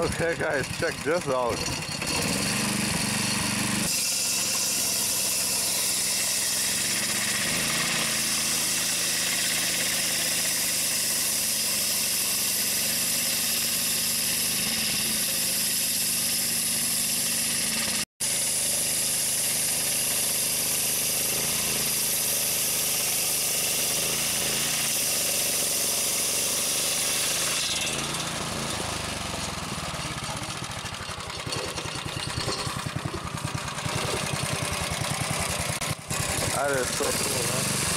Okay guys, check this out. That is so cool, man.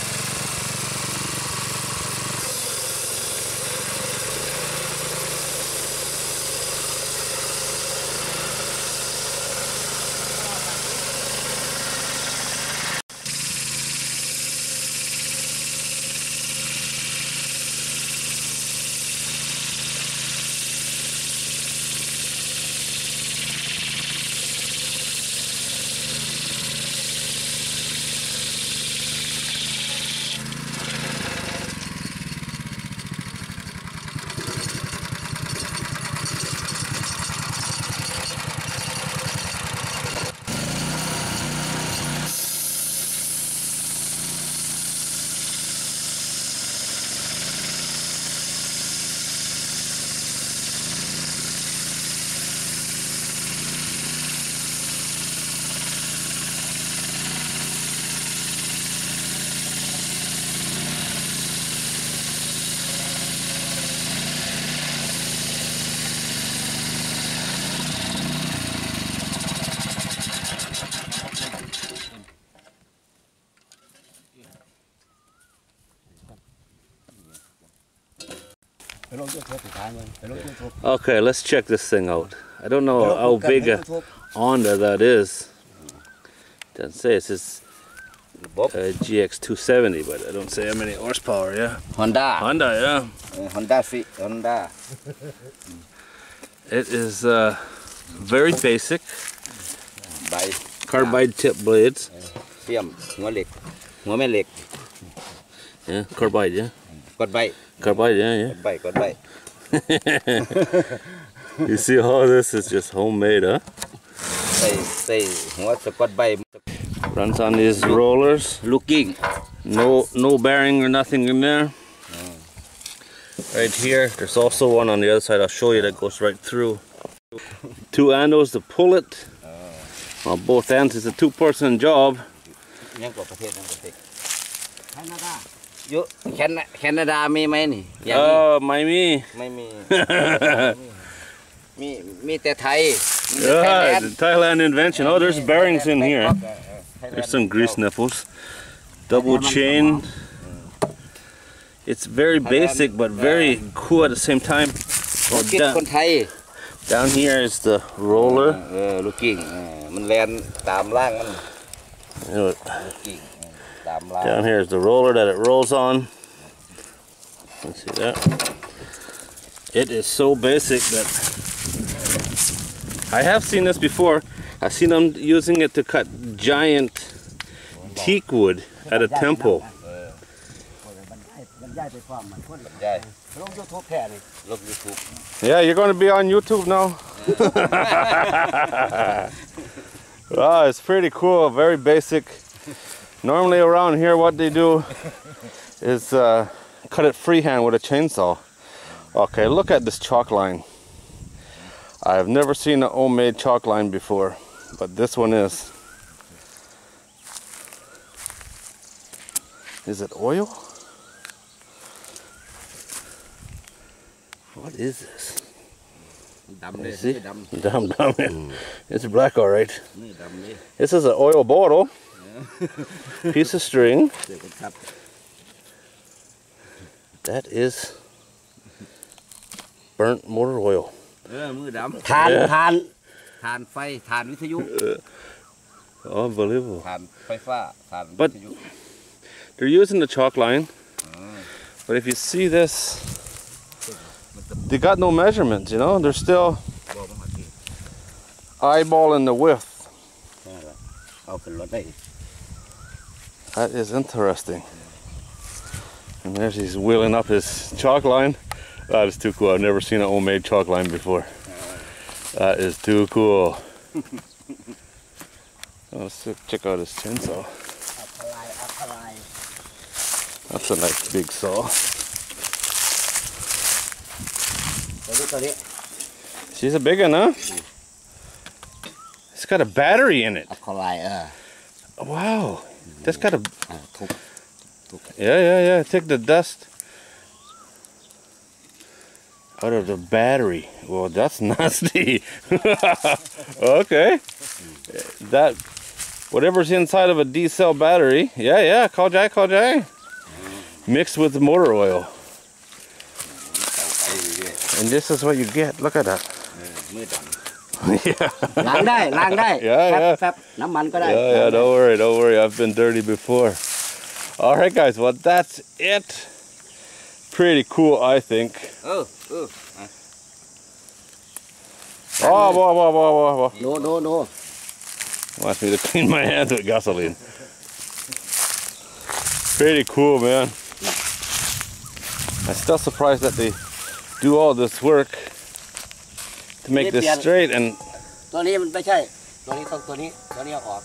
Okay, let's check this thing out. I don't know how big a Honda that is. Doesn't say it's a uh, GX 270, but I don't say how many horsepower. Yeah. Honda. Honda, yeah. Uh, Honda fit Honda. it is uh, very basic. Carbide tip blades. Yeah. Carbide, yeah. กดใบ Carbide, yeah, yeah. กดใบกดใบ You see all this is just homemade, huh? ใส่ใส่หัวสะกดใบ Runs on these rollers. looking No, no bearing or nothing in there. Right here, there's also one on the other side. I'll show you that goes right through. Two handles to pull it. On both ends, it's a two-person job. ยุแคนาแคนาดามีไหมนี่อย่างนี้ Oh, Miami. ไม่มี มีมีแต่ไทยมีแต่ Yeah, ไทยแลน the ด์ Thailand invention. Oh, there's bearings in here. There's some grease nipples. Double chain. It's very basic, but very cool at the same time. ผมคิด down, คนไทย down here is the roller. เออลูกกิ้งเออมันแลนตามล่างมัน You know, ลูกกิ้ง down here is the roller that it rolls on. Let's see that. It is so basic that I have seen this before. I've seen them using it to cut giant teak wood at a temple. Yeah, you're going to be on YouTube now. wow, it's pretty cool. Very basic. Normally around here what they do is uh, cut it freehand with a chainsaw. Okay, look at this chalk line. I've never seen a homemade chalk line before, but this one is. Is it oil? What is this? Damn, damn, damn. It's black, all right. Mm, this is an oil bottle Piece of string. เดี๋ยวครับ That is burnt motor oil. เออมือดำทาน Yeah. ทานทานไฟทานวิทยุ Unbelievable. ทานไฟฟ้าทานวิ But- ทยุ They're using the chalk line. But if you see this, they got no measurements, you know? They're still บอกมาที eyeballing the width. เอาขึ้นรถได้ That is interesting. And there he's wheeling up his chalk line. That is too cool. I've never seen an homemade chalk line before. That is too cool. Let's check out his chainsaw. That's a nice big saw. She's a big one, huh? It's got a battery in it. Wow. That's got a... Yeah, yeah, yeah. Take the dust out of the battery. Well, that's nasty. okay. That... Whatever's inside of a D-cell battery. Yeah, yeah. Call Jay, call Jay. Mixed with motor oil. And this is what you get. Look at that. ล้างได้ล้างได้ Yeah, แฟบ yeah. แฟบน้ำมันก็ได้ Yeah, yeah, don't worry, don't worry. I've been dirty before. All right, guys. Well, that's it. Pretty cool, I think. เออเออ Oh, whoa, whoa, whoa, whoa, whoa. โนโนโน Wants me to clean my hands with gasoline. Pretty cool, man. I'm still surprised that they do all this work to make this straight, and ตัวนี้มันไม่ใช่ ตัวนี้ต้องตัวนี้ตัวนี้เอาออก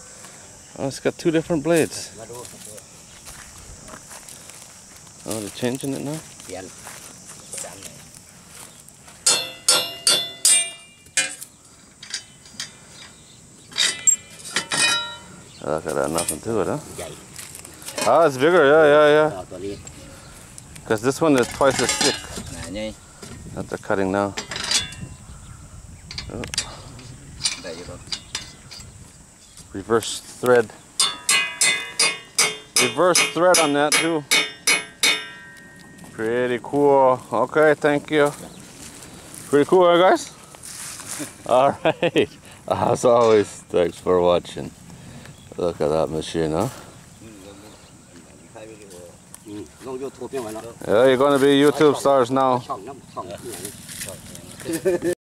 oh, it's got two different blades. มาดู Oh, they're changing it now. เปลี่ยนจำเลย Oh, got that nothing to it, huh? ใหญ่ Oh, it's bigger. Yeah, yeah, yeah. เอาตัวนี้ Because this one is twice as thick ไหนนี่ that they're cutting now. There you go. Reverse thread. Reverse thread on that too. Pretty cool. Okay, thank you. Pretty cool, guys? All right. As always, thanks for watching. Look at that machine, huh? Mm. Yeah, you're gonna be YouTube stars now.